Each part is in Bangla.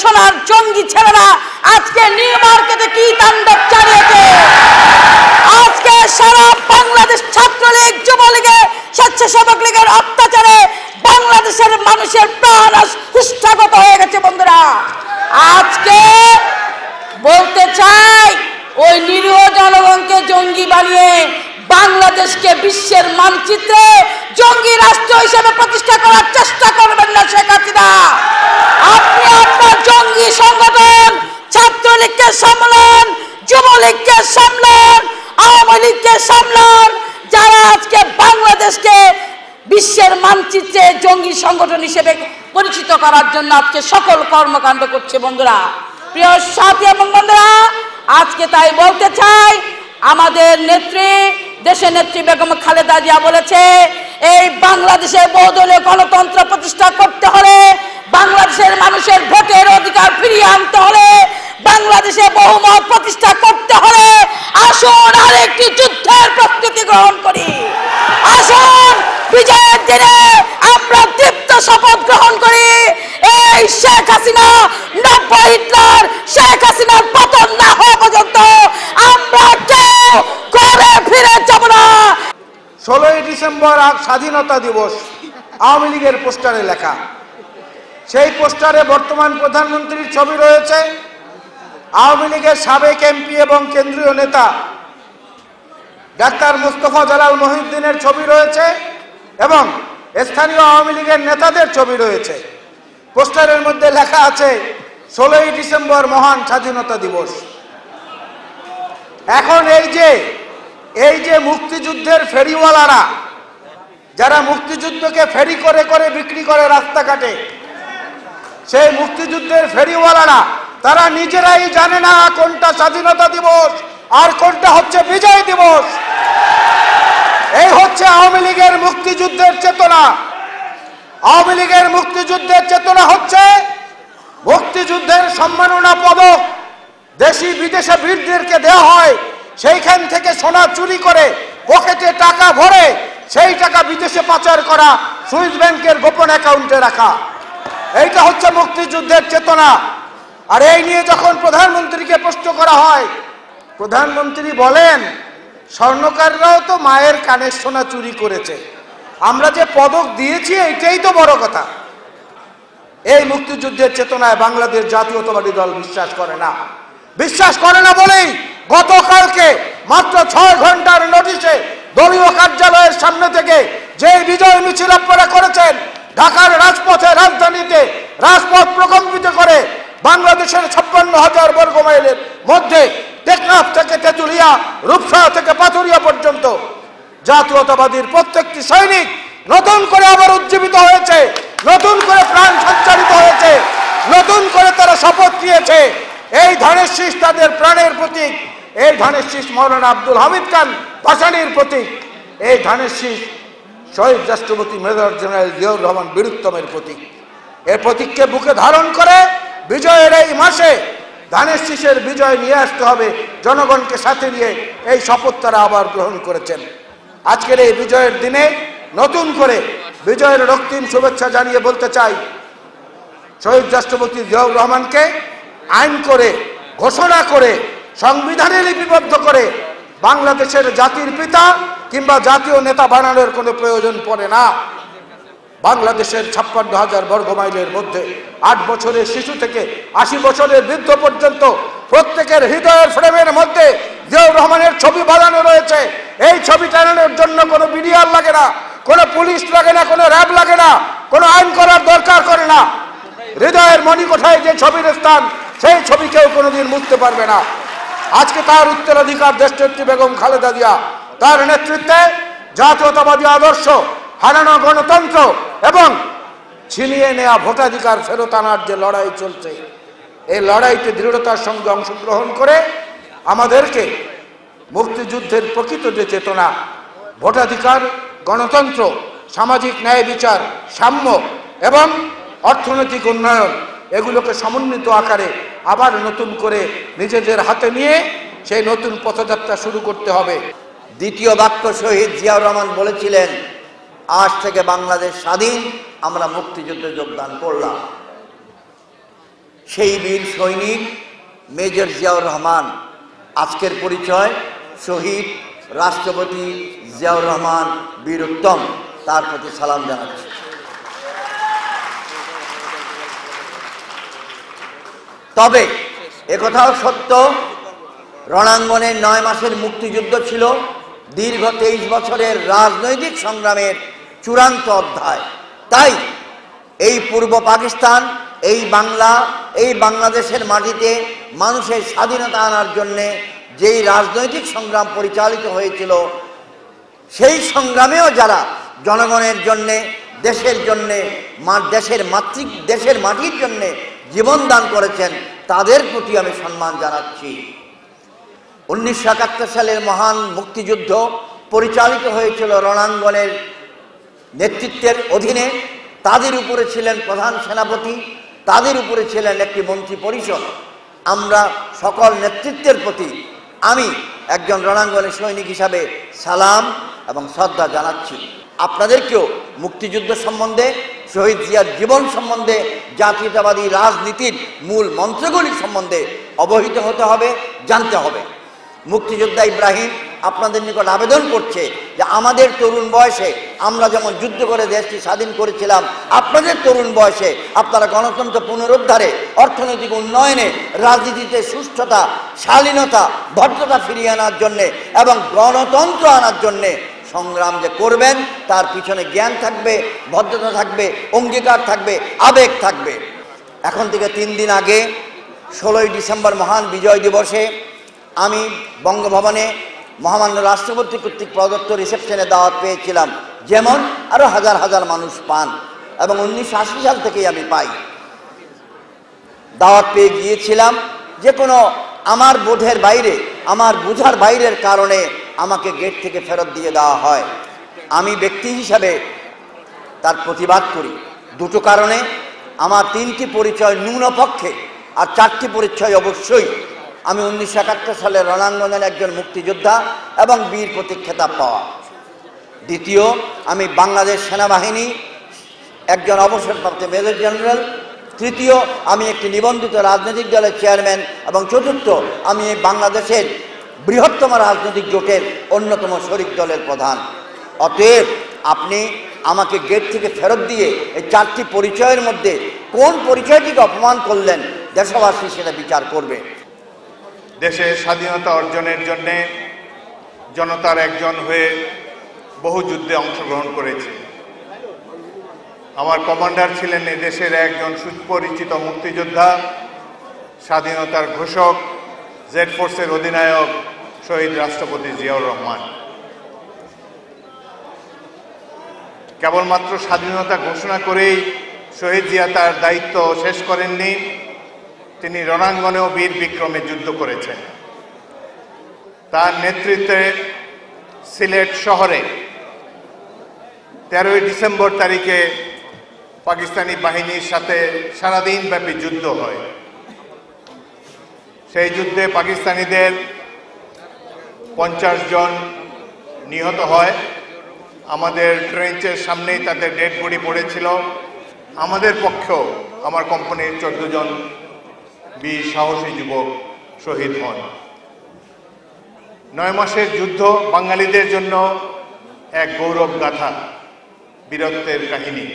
সোনার জঙ্গি ছেলেরা আজকে নিউ মার্কেটে কি তাণ্ডব চালিয়েছে আজকে সারা বাংলাদেশ ছাত্রলীগ যুবলীগের স্বেচ্ছাসেবক লীগের অত্যাচারে বাংলাদেশের মানুষের প্রাণ আজ হুষ্ঠাগত হয়ে গেছে বন্ধুরা আজকে বলতে চাই ওই নিরীহ জনগণকে জঙ্গি বানিয়ে বাংলাদেশকে বিশ্বের মানচিত্রে জঙ্গি রাষ্ট্র হিসেবে প্রতিষ্ঠা করার চেষ্টা করবেন না শেখ হাসিনা আপনি আপনার জঙ্গি সংগঠন ছাত্রলীগকে সামলান যুবলীগকে সামলান আওয়ামী লীগকে সামলান যারা আজকে বাংলাদেশকে বিশ্বের মানচিত্রে জঙ্গি সংগঠন হিসেবে পরিচিত করার জন্য আজকে সকল কর্মকাণ্ড করছে বন্ধুরা। প্রিয় সাথী এবং বন্ধুরা, আজকে তাই বলতে চাই, আমাদের নেত্রী, দেশের নেত্রী বেগম খালেদা জিয়া বলেছে, এই বাংলাদেশে বহুদলীয় গণতন্ত্র প্রতিষ্ঠা করতে হলে বাংলাদেশের মানুষের ভোটের অধিকার ফিরিয়ে আনতে হলে বাংলাদেশে বহুমত প্রতিষ্ঠা করতে হলে আসুন আরেকটি যুদ্ধের প্রস্তুতি গ্রহণ করি। আসুন বিজয়ের দিনে আমরা দীপ্ত শপথ গ্রহণ করি। এই শেখ হাসিনা নব্য হিটলার, শেখ হাসিনার পতন না হওয়া পর্যন্ত আমরা কেউ ঘরে ফিরে যাব না। ষোলোই ডিসেম্বর আর স্বাধীনতা দিবস, আওয়ামী লীগের পোস্টারে লেখা। সেই পোস্টারে বর্তমান প্রধানমন্ত্রীর ছবি রয়েছে। আওয়ামী লীগের সাবেক এমপি এবং কেন্দ্রীয় নেতা ডাক্তার মুস্তফা জালাল মহিউদ্দিনের ছবি রয়েছে এবং স্থানীয় আওয়ামী লীগের নেতাদের ছবি রয়েছে। পোস্টারের মধ্যে লেখা আছে, ষোলোই ডিসেম্বর মহান স্বাধীনতা দিবস। এখন এই যে এই যে মুক্তিযুদ্ধের ফেরিওয়ালারা, যারা মুক্তিযুদ্ধকে ফেরি করে করে বিক্রি করে রাস্তাঘাটে, সেই মুক্তিযুদ্ধের ফেরিওয়ালারা তারা নিজেরাই জানে না কোনটা স্বাধীনতা দিবস আর কোনটা হচ্ছে বিজয় দিবস। এই হচ্ছে আওয়ামী লীগের মুক্তিযুদ্ধের চেতনা। আওয়ামী লীগের মুক্তিযুদ্ধের চেতনা হচ্ছে মুক্তিযুদ্ধের সম্মাননা পদক। দেশি বিদেশে বীরদেরকে দেওয়া হয়, সেইখান থেকে সোনা চুরি করে পকেটে টাকা ভরে সেই টাকা বিদেশে পাচার করা সুইস ব্যাংকের গোপন অ্যাকাউন্টে রাখা। এইটা হচ্ছে মুক্তিযুদ্ধের চেতনা। আর এই নিয়ে যখন প্রধানমন্ত্রীকে প্রশ্ন করা হয়, প্রধানমন্ত্রী বলেন, স্বর্ণকাররাও তো মায়ের কানের সোনা চুরি করেছে। আমরা যে পদক দিয়েছি, এইটাই তো বড় কথা। এই মুক্তিযুদ্ধের চেতনায় বাংলাদেশ জাতীয়তাবাদী দল বিশ্বাস করে না। বিশ্বাস করে না বলেই গতকালকে মাত্র ছয় ঘণ্টার নোটিশে দলীয় কার্যালয়ের সামনে থেকে যে বিজয় মিছিল আপনারা করেছেন, ঢাকার রাজপথে রাজধানীতে রাজপথ প্রকম্পিত করে বাংলাদেশের ছাপ্পান্ন হাজার বর্গ মাইলের মধ্যে টেকনাফ থেকে তেঁতুলিয়া, রূপসা থেকে পাথুরিয়া পর্যন্ত জাতীয়তাবাদীর প্রত্যেকটি সৈনিক নতুন করে আবার উজ্জীবিত হয়েছে, নতুন করে প্রাণ সঞ্চারিত হয়েছে, নতুন করে তারা শপথ নিয়েছে। এই ধানের শীষ তাদের প্রাণের প্রতীক, এই ধানের শীষ মৌলানা আব্দুল হামিদ খান পাশানির প্রতীক, এই ধানের শীষ শহীদ রাষ্ট্রপতি মেজর জেনারেল জিয়াউর রহমান বীরুত্তমের প্রতীক। এই প্রতীককে বুকে ধারণ করে বিজয়ের এই মাসে ধানের শীষের বিজয় নিয়ে আসতে হবে। জনগণকে সাথে নিয়ে এই শপথ তারা আবার গ্রহণ করেছেন। আজকের এই বিজয়ের দিনে নতুন করে বিজয়ের রক্তিম শুভেচ্ছা জানিয়ে বলতে চাই, শহীদ রাষ্ট্রপতি জিয়াউর রহমানকে আইন করে, ঘোষণা করে, সংবিধানে লিপিবদ্ধ করে বাংলাদেশের জাতির পিতা কিংবা জাতীয় নেতা বানানোর কোনো প্রয়োজন পড়ে না। বাংলাদেশের ছাপ্পান্ন হাজার বর্গ মাইলের মধ্যে আট বছরের শিশু থেকে আশি বছরের বৃদ্ধ পর্যন্ত প্রত্যেকের হৃদয়ের ফ্রেমের মধ্যে জিয়াউর রহমানের ছবি বাঁধানো রয়েছে। এই ছবি টানানোর জন্য কোনো বিডিআর লাগে না, কোনো পুলিশ লাগে না, কোনো র্যাব লাগে না, কোনো আইন করার দরকার করে না। হৃদয়ের মণিকোঠায় যে ছবির স্থান, সেই ছবি কেউ কোনোদিন মুছতে পারবে না। আজকে তার উত্তরাধিকার দেশনেত্রী বেগম খালেদা জিয়া, তার নেতৃত্বে জাতীয়তাবাদী আদর্শ হারানো গণতন্ত্র এবং ছিনিয়ে নেওয়া ভোটাধিকার ফেরত আনার যে লড়াই চলছে, এই লড়াইতে দৃঢ়তার সঙ্গে অংশগ্রহণ করে আমাদেরকে মুক্তিযুদ্ধের প্রকৃত যে চেতনা, ভোটাধিকার, গণতন্ত্র, সামাজিক ন্যায় বিচার, সাম্য এবং অর্থনৈতিক উন্নয়ন, এগুলোকে সমন্বিত আকারে আবার নতুন করে নিজেদের হাতে নিয়ে সেই নতুন পথযাত্রা শুরু করতে হবে। দ্বিতীয় বাক্য শহীদ জিয়াউর রহমান বলেছিলেন আজ থেকে বাংলাদেশ স্বাধীন, আমরা মুক্তিযুদ্ধে যোগদান করলাম। সেই বীর সৈনিক মেজর জিয়াউর রহমান, আজকের পরিচয়, শহীদ রাষ্ট্রপতি জিয়াউর রহমান বীর উত্তম, তার প্রতি সালাম জানাচ্ছি। তবে একথাও সত্য, রণাঙ্গনের নয় মাসের মুক্তিযুদ্ধ ছিল দীর্ঘ তেইশ বছরের রাজনৈতিক সংগ্রামের চূড়ান্ত অধ্যায়। তাই এই পূর্ব পাকিস্তান, এই বাংলা, এই বাংলাদেশের মাটিতে মানুষের স্বাধীনতা আনার জন্যে যেই রাজনৈতিক সংগ্রাম পরিচালিত হয়েছিল, সেই সংগ্রামেও যারা জনগণের জন্যে, দেশের জন্যে দেশের মাতৃ দেশের মাটির জন্যে জীবন দান করেছেন, তাদের প্রতি আমি সম্মান জানাচ্ছি। উনিশশো একাত্তর সালের মহান মুক্তিযুদ্ধ পরিচালিত হয়েছিল রণাঙ্গনের নেতৃত্বের অধীনে তাদের উপরে ছিলেন প্রধান সেনাপতি, তাদের উপরে ছিলেন একটি মন্ত্রী পরিষদ। আমরা সকল নেতৃত্বের প্রতি আমি একজন রণাঙ্গনের সৈনিক হিসাবে সালাম এবং শ্রদ্ধা জানাচ্ছি। আপনাদেরকেও মুক্তিযুদ্ধ সম্বন্ধে, শহীদ জিয়ার জীবন সম্বন্ধে, জাতীয়তাবাদী রাজনীতির মূল মন্ত্রগুলি সম্বন্ধে অবহিত হতে হবে, জানতে হবে। মুক্তিযোদ্ধা ইব্রাহিম আপনাদের নিকট আবেদন করছে যে আমাদের তরুণ বয়সে আমরা যেমন যুদ্ধ করে দেশটি স্বাধীন করেছিলাম, আপনাদের তরুণ বয়সে আপনারা গণতন্ত্র পুনরুদ্ধারে, অর্থনৈতিক উন্নয়নে, রাজনীতিতে সুস্থতা শালীনতা, ভদ্রতা ফিরিয়ে আনার জন্যে এবং গণতন্ত্র আনার জন্যে সংগ্রাম যে করবেন, তার পিছনে জ্ঞান থাকবে, ভদ্রতা থাকবে, অঙ্গীকার থাকবে, আবেগ থাকবে। এখন থেকে তিন দিন আগে, ষোলোই ডিসেম্বর মহান বিজয় দিবসে আমি বঙ্গভবনে মহামান্য রাষ্ট্রপতি কর্তৃক প্রদত্ত রিসেপশনে দাওয়াত পেয়েছিলাম। যেমন আরও হাজার হাজার মানুষ পান এবং উনিশশো আশি সাল থেকেই আমি পাই। দাওয়াত পেয়ে গিয়েছিলাম। যে কোনো আমার বোধের বাইরে, আমার বুঝার বাইরের কারণে আমাকে গেট থেকে ফেরত দিয়ে দেওয়া হয়। আমি ব্যক্তি হিসাবে তার প্রতিবাদ করি। দুটো কারণে। আমার তিনটি পরিচয় ন্যূনপক্ষে আর চারটি পরিচয় অবশ্যই আমি উনিশশো একাত্তর সালের রণাঙ্গনের একজন মুক্তিযোদ্ধা এবং বীর প্রতীক খেতাব পাওয়া। দ্বিতীয়, আমি বাংলাদেশ সেনাবাহিনী, একজন অবসরপ্রাপ্ত মেজর জেনারেল। তৃতীয়, আমি একটি নিবন্ধিত রাজনৈতিক দলের চেয়ারম্যান। এবং চতুর্থ, আমি বাংলাদেশের বৃহত্তম রাজনৈতিক জোটের অন্যতম শরিক দলের প্রধান। অতএব, আপনি আমাকে গেট থেকে ফেরত দিয়ে এই চারটি পরিচয়ের মধ্যে কোন পরিচয়টিকে অপমান করলেন, দেশবাসী সেটা বিচার করবে। দেশের স্বাধীনতা অর্জনের জন্যে জনতার একজন হয়ে বহু যুদ্ধে অংশগ্রহণ করেছে। আমার কমান্ডার ছিলেন দেশের একজন সুপরিচিত মুক্তিযোদ্ধা, স্বাধীনতার ঘোষক, জেড ফোর্সের অধিনায়ক শহীদ রাষ্ট্রপতি জিয়াউর রহমান। কেবলমাত্র স্বাধীনতা ঘোষণা করেই শহীদ জিয়া তার দায়িত্ব শেষ করেননি তিনি রণাঙ্গনেও বীর বিক্রমে যুদ্ধ করেছেন। তার নেতৃত্বে সিলেট শহরে তেরোই ডিসেম্বর তারিখে পাকিস্তানি বাহিনীর সাথে সারাদিন ব্যাপী যুদ্ধ হয়। সেই যুদ্ধে পাকিস্তানিদের পঞ্চাশ জন নিহত হয়। আমাদের ট্রেঞ্চের সামনেই তাদের ডেড বডি পড়েছিল। আমাদের পক্ষেও আমার কোম্পানির চোদ্দ জন বীর সাহসী যুবক শহীদ হন। নয় মাসের যুদ্ধ বাঙালিদের জন্য এক গৌরব গাথা, বীরত্বের কাহিনী।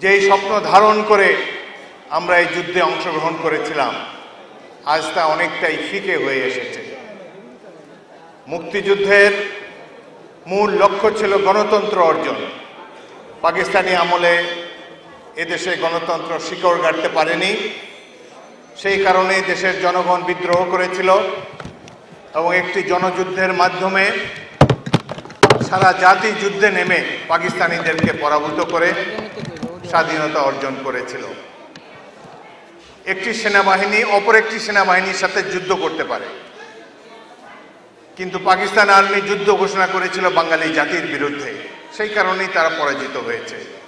যেই স্বপ্ন ধারণ করে আমরা এই যুদ্ধে অংশগ্রহণ করেছিলাম, আজ তা অনেকটাই ফিকে হয়ে এসেছে। মুক্তিযুদ্ধের মূল লক্ষ্য ছিল গণতন্ত্র অর্জন। পাকিস্তানি আমলে এদেশে গণতন্ত্র শিকড় গাড়তে পারেনি। সেই কারণেই দেশের জনগণ বিদ্রোহ করেছিল এবং একটি জনযুদ্ধের মাধ্যমে সারা জাতি যুদ্ধে নেমে পাকিস্তানিদেরকে পরাভূত করে স্বাধীনতা অর্জন করেছিল। একটি সেনাবাহিনী অপর একটি সেনাবাহিনীর সাথে যুদ্ধ করতে পারে। কিন্তু পাকিস্তান আর্মি যুদ্ধ ঘোষণা করেছিল বাঙালি জাতির বিরুদ্ধে। সেই কারণেই তারা পরাজিত হয়েছে।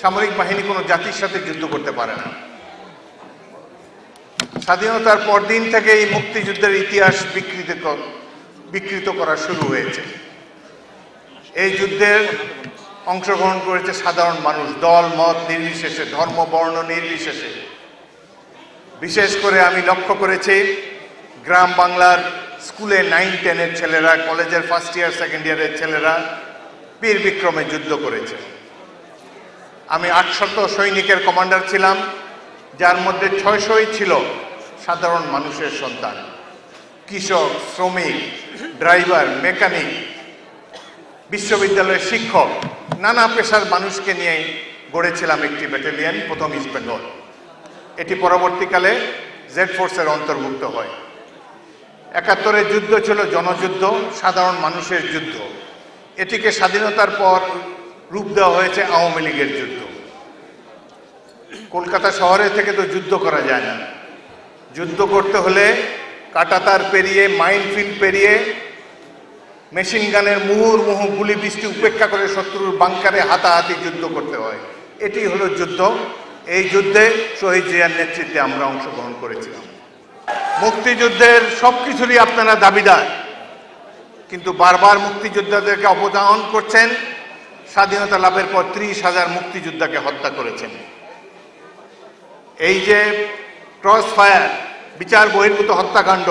সামরিক বাহিনী কোনো জাতির সাথে যুদ্ধ করতে পারে না। স্বাধীনতার পরদিন থেকে এই মুক্তিযুদ্ধের ইতিহাস বিকৃত বিকৃত করা শুরু হয়েছে। এই যুদ্ধের অংশগ্রহণ করেছে সাধারণ মানুষ, দল, মত নির্বিশেষে, ধর্ম, বর্ণ নির্বিশেষে। বিশেষ করে আমি লক্ষ্য করেছি, গ্রাম বাংলার স্কুলে নাইন টেনের ছেলেরা, কলেজের ফার্স্ট ইয়ার, সেকেন্ড ইয়ারের ছেলেরা বীর বিক্রমে যুদ্ধ করেছে। আমি আটশত সৈনিকের কমান্ডার ছিলাম, যার মধ্যে ছয়শই ছিল সাধারণ মানুষের সন্তান। কৃষক, শ্রমিক, ড্রাইভার, মেকানিক, বিশ্ববিদ্যালয়ের শিক্ষক, নানা পেশার মানুষকে নিয়ে গড়েছিলাম একটি ব্যাটালিয়ন, প্রথম ইস্ট বেঙ্গল। এটি পরবর্তীকালে জেড ফোর্সের অন্তর্ভুক্ত হয়। একাত্তরের যুদ্ধ ছিল জনযুদ্ধ, সাধারণ মানুষের যুদ্ধ। এটিকে স্বাধীনতার পর রূপ দেওয়া হয়েছে আওয়ামী লীগের যুদ্ধ। কলকাতা শহরে থেকে তো যুদ্ধ করা যায় না। যুদ্ধ করতে হলে কাটাতার পেরিয়ে মাইনফিল্ড পেরিয়ে, মেশিন গানের মুহুর্মুহু গুলি বৃষ্টি উপেক্ষা করে শত্রুর বাংকারে হাতাহাতি যুদ্ধ করতে হয়। এটি হলো যুদ্ধ। এই যুদ্ধে শহীদ জিয়ার নেতৃত্বে আমরা অংশগ্রহণ করেছিলাম। মুক্তিযুদ্ধের সব কিছুরই আপনারা দাবিদার। কিন্তু বারবার মুক্তিযোদ্ধাদেরকে অপদান করছেন স্বাধীনতা লাভের পর ত্রিশ হাজার মুক্তিযোদ্ধাকে হত্যা করেছেন। এই যে ক্রস ফায়ার, বিচার বহির্ভূত হত্যাকাণ্ড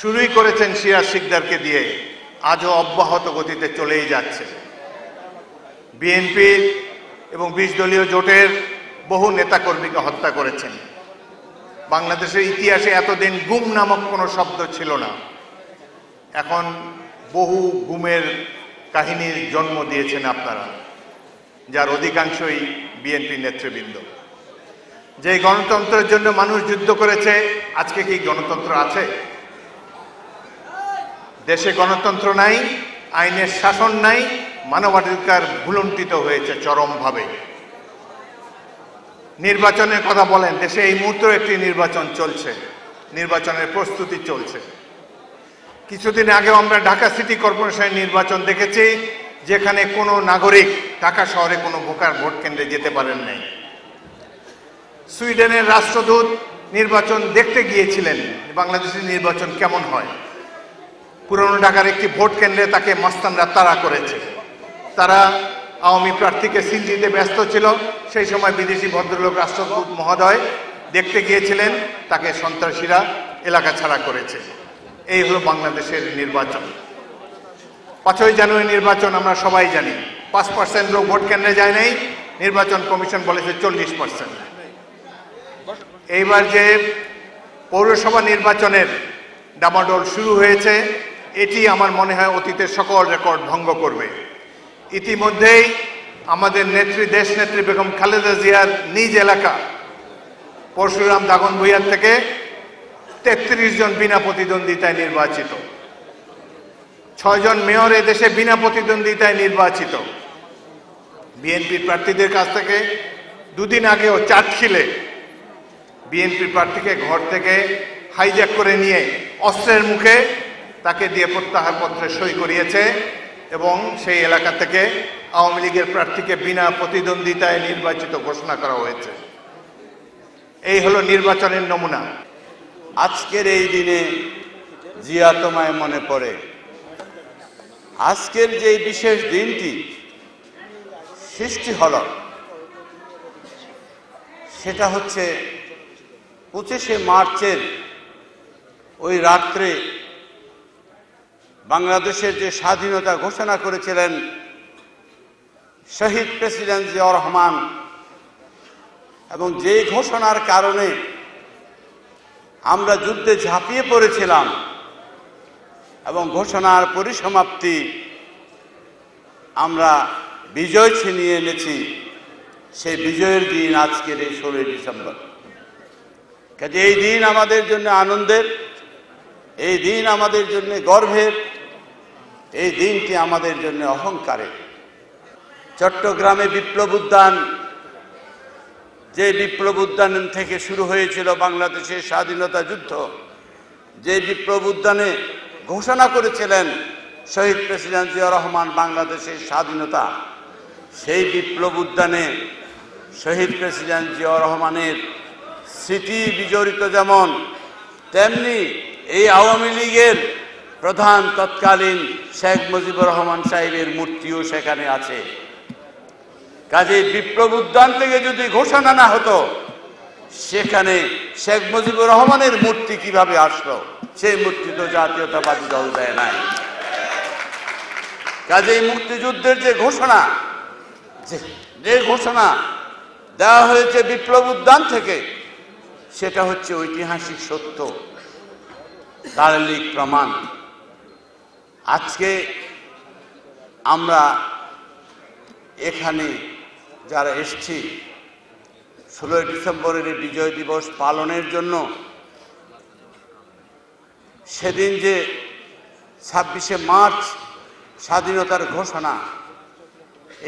শুরুই করেছেন সিরাজ শিকদারকে দিয়ে, আজও অব্যাহত গতিতে চলেই যাচ্ছে। বিএনপি এবং বিশ দলীয় জোটের বহু নেতাকর্মীকে হত্যা করেছেন। বাংলাদেশের ইতিহাসে এতদিন গুম নামক কোনো শব্দ ছিল না। এখন বহু গুমের কাহিনীর জন্ম দিয়েছেন আপনারা, যার অধিকাংশই বিএনপি নেতৃবৃন্দ। যে গণতন্ত্রের জন্য মানুষ যুদ্ধ করেছে, আজকে কি গণতন্ত্র আছে? দেশে গণতন্ত্র নাই, আইনের শাসন নাই, মানবাধিকার ভুলুণ্ঠিত হয়েছে চরমভাবে। নির্বাচনের কথা বলেন, দেশে এই মুহূর্তেও একটি নির্বাচন চলছে, নির্বাচনের প্রস্তুতি চলছে। কিছুদিন আগেও আমরা ঢাকা সিটি কর্পোরেশনের নির্বাচন দেখেছি, যেখানে কোনো নাগরিক ঢাকা শহরে কোনো ভোকার ভোট কেন্দ্রে যেতে পারেন নাই। সুইডেনের রাষ্ট্রদূত নির্বাচন দেখতে গিয়েছিলেন, বাংলাদেশের নির্বাচন কেমন হয়? পুরনো ঢাকার একটি ভোট কেন্দ্রে তাকে মস্তানরা তাড়া করেছে। তারা আওয়ামী প্রার্থীকে সিল দিতে ব্যস্ত ছিল। সেই সময় বিদেশি ভদ্রলোক রাষ্ট্রদূত মহোদয় দেখতে গিয়েছিলেন, তাকে সন্ত্রাসীরা এলাকা ছাড়া করেছে। এই হলো বাংলাদেশের নির্বাচন। পাঁচই জানুয়ারি নির্বাচন আমরা সবাই জানি। পাঁচ পার্সেন্ট লোক ভোট কেন্দ্রে যায় নাই, নির্বাচন কমিশন বলেছে চল্লিশ পার্সেন্ট এইবার যে পৌরসভা নির্বাচনের ডামাডোল শুরু হয়েছে, এটি আমার মনে হয় অতীতের সকল রেকর্ড ভঙ্গ করবে। ইতিমধ্যেই আমাদের নেত্রী দেশ নেত্রী বেগম খালেদা জিয়ার নিজ এলাকা, পরশুরাম দাগন ভুইয়ার থেকে তেত্রিশ জন বিনা প্রতিদ্বন্দ্বিতায় নির্বাচিত। ছয়জন মেয়র দেশে বিনা প্রতিদ্বন্দ্বিতায় নির্বাচিত। বিএনপির প্রার্থীদের কাছ থেকে দুদিন আগেও চাটখিলে বিএনপি প্রার্থীকে ঘর থেকে হাইজ্যাক করে নিয়ে অস্ত্রের মুখে তাকে দিয়ে প্রত্যাহার পত্রে সই করিয়েছে এবং সেই এলাকা থেকে আওয়ামী লীগের প্রার্থীকে বিনা প্রতিদ্বন্দ্বিতায় নির্বাচিত ঘোষণা করা হয়েছে। এই হলো নির্বাচনের নমুনা। আজকের এই দিনে জিয়া তোমায় মনে পড়ে। আজকের যে বিশেষ দিনটি সৃষ্টি হল, সেটা হচ্ছে পঁচিশে মার্চের ওই রাত্রে বাংলাদেশের যে স্বাধীনতা ঘোষণা করেছিলেন শহীদ প্রেসিডেন্ট জিয়া রহমান এবং যে ঘোষণার কারণে আমরা যুদ্ধে ঝাঁপিয়ে পড়েছিলাম এবং ঘোষণার পরিসমাপ্তি আমরা বিজয় ছিনিয়ে এনেছি, সেই বিজয়ের দিন আজকের এই ষোলোই ডিসেম্বর। কাজে এই দিন আমাদের জন্য আনন্দের, এই দিন আমাদের জন্য গর্বের, এই দিনটি আমাদের জন্য অহংকারের। চট্টগ্রামে বিপ্লব উদ্যান যে বিপ্লব উদ্যান থেকে শুরু হয়েছিল বাংলাদেশের স্বাধীনতা যুদ্ধ, যে বিপ্লব উদ্যানে ঘোষণা করেছিলেন শহীদ প্রেসিডেন্ট জিয়া রহমান বাংলাদেশের স্বাধীনতা, সেই বিপ্লব উদ্যানে শহীদ প্রেসিডেন্ট জিয়া রহমানের স্মৃতি বিজড়িত যেমন, তেমনি এই আওয়ামী লীগের প্রধান তৎকালীন শেখ মুজিবুর রহমান সাহেবের মূর্তিও সেখানে আছে। কাজে বিপ্লব উদ্যান থেকে যদি ঘোষণা না হতো, সেখানে শেখ মুজিবুর রহমানের মূর্তি কীভাবে আসলো? সেই মূর্তি তো জাতীয়তাবাদী দল দেয় নাই। কাজেই মুক্তিযুদ্ধের যে ঘোষণা, যে- ঘোষণা দেওয়া হয়েছে বিপ্লব উদ্যান থেকে, সেটা হচ্ছে ঐতিহাসিক সত্য দালিলিক প্রমাণ। আজকে আমরা এখানে যারা এসছি, ষোলোই ডিসেম্বরের বিজয় দিবস পালনের জন্য, সেদিন যে ছাব্বিশে মার্চ স্বাধীনতার ঘোষণা,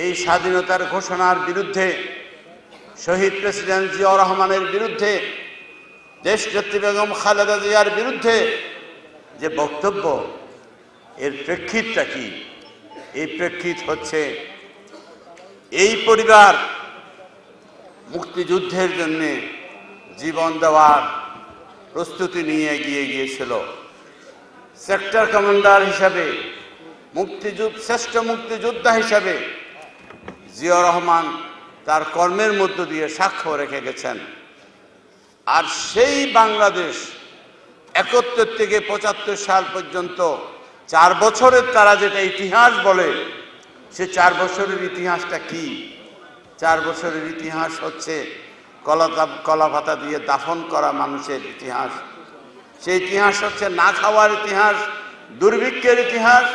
এই স্বাধীনতার ঘোষণার বিরুদ্ধে শহীদ প্রেসিডেন্ট জিয়াউর রহমানের বিরুদ্ধে দেশনেত্রী বেগম খালেদা জিয়ার বিরুদ্ধে যে বক্তব্য, এর প্রেক্ষিতটা কি? এই প্রেক্ষিত হচ্ছে এই পরিবার মুক্তিযুদ্ধের জন্য জীবন দেওয়ার প্রস্তুতি নিয়ে এগিয়ে গিয়েছিল। সেক্টর কমান্ডার হিসাবে, মুক্তিযুদ্ধ, শ্রেষ্ঠ মুক্তিযোদ্ধা হিসাবে জিয়া রহমান তার কর্মের মধ্য দিয়ে সাক্ষ্য রেখে গেছেন। আর সেই বাংলাদেশ একাত্তর থেকে পঁচাত্তর সাল পর্যন্ত চার বছরের তারা যেটা ইতিহাস বলে সে চার বছরের ইতিহাসটা কি? চার বছরের ইতিহাস হচ্ছে কলা কলা পাতা দিয়ে দাফন করা মানুষের ইতিহাস। সেই ইতিহাস হচ্ছে না খাওয়ার ইতিহাস, দুর্ভিক্ষের ইতিহাস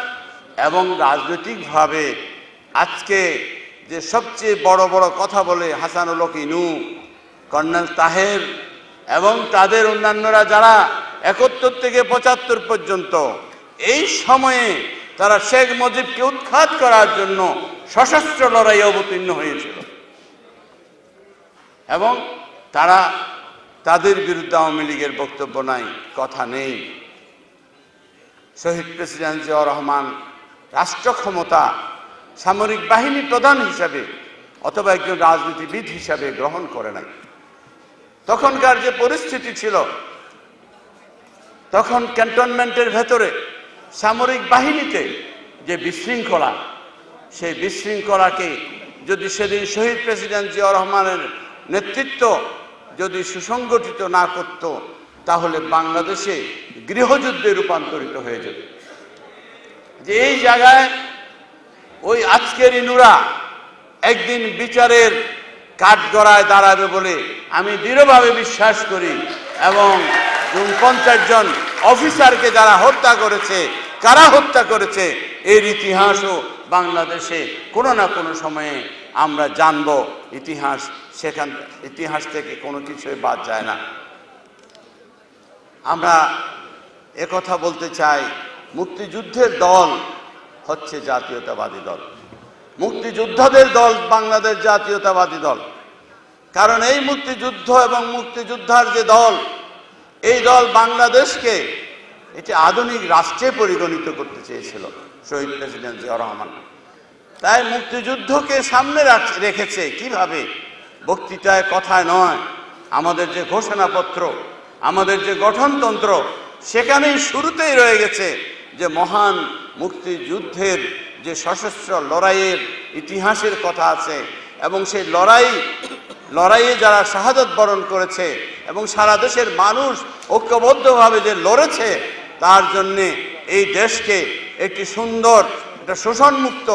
এবং রাজনৈতিকভাবে আজকে যে সবচেয়ে বড় বড় কথা বলে হাসানুল ইনু, কর্নেল তাহের এবং তাদের অন্যান্যরা যারা একাত্তর থেকে পঁচাত্তর পর্যন্ত, এই সময়ে তারা শেখ মুজিবকে উৎখাত করার জন্য সশস্ত্র লড়াই অবতীর্ণ হয়েছিল। এবং তারা তাদের বিরুদ্ধে আওয়ামী লীগের বক্তব্য নাই, কথা নেই। শহীদ প্রেসিডেন্ট জিয়াউর রহমান রাষ্ট্র ক্ষমতা, সামরিক বাহিনী প্রধান হিসাবে অথবা একজন রাজনীতিবিদ হিসাবে গ্রহণ করে নাই। তখনকার যে পরিস্থিতি ছিল, তখন ক্যান্টনমেন্টের ভেতরে সামরিক বাহিনীতে যে বিশৃঙ্খলা, সেই বিশৃঙ্খলাকে যদি সেদিন শহীদ প্রেসিডেন্ট জিয়াউর রহমানের নেতৃত্ব যদি সুসংগঠিত না করত, তাহলে বাংলাদেশে গৃহযুদ্ধে রূপান্তরিত হয়ে যেত। যে এই জায়গায় ওই আজকের ইনুরা একদিন বিচারের কাঠগড়ায় দাঁড়াবে বলে আমি দৃঢ়ভাবে বিশ্বাস করি এবং পঞ্চাশ জন অফিসারকে যারা হত্যা করেছে, কারা হত্যা করেছে, এর ইতিহাসও বাংলাদেশে কোনো না কোনো সময়ে আমরা জানব। ইতিহাস সেখান, ইতিহাস থেকে কোনো কিছুই বাদ যায় না। আমরা একথা বলতে চাই, মুক্তিযুদ্ধের দল হচ্ছে জাতীয়তাবাদী দল। মুক্তিযোদ্ধাদের দল বাংলাদেশ জাতীয়তাবাদী দল। কারণ এই মুক্তিযুদ্ধ এবং মুক্তিযোদ্ধার যে দল এই দল বাংলাদেশকে এটি আধুনিক রাষ্ট্রে পরিগণিত করতে চেয়েছিল, শহীদ প্রেসিডেন্ট জিয়া রহমান। তাই মুক্তিযুদ্ধকে সামনে রাখ- রেখেছে কীভাবে? বক্তৃতায় কথায় নয়। আমাদের যে ঘোষণাপত্র, আমাদের যে গঠনতন্ত্র, সেখানেই শুরুতেই রয়ে গেছে যে মহান মুক্তিযুদ্ধের যে সশস্ত্র লড়াইয়ের ইতিহাসের কথা আছে এবং সেই লড়াই, লড়াইয়ে যারা শাহাদত বরণ করেছে এবং সারা দেশের মানুষ ঐক্যবদ্ধভাবে যে লড়েছে, তার জন্যে এই দেশকে একটি সুন্দর, একটা শোষণমুক্ত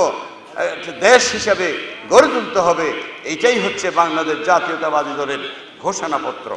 দেশ হিসেবে গড়ে তুলতে হবে। এটাই হচ্ছে বাংলাদেশ জাতীয়তাবাদী দলের ঘোষণাপত্র।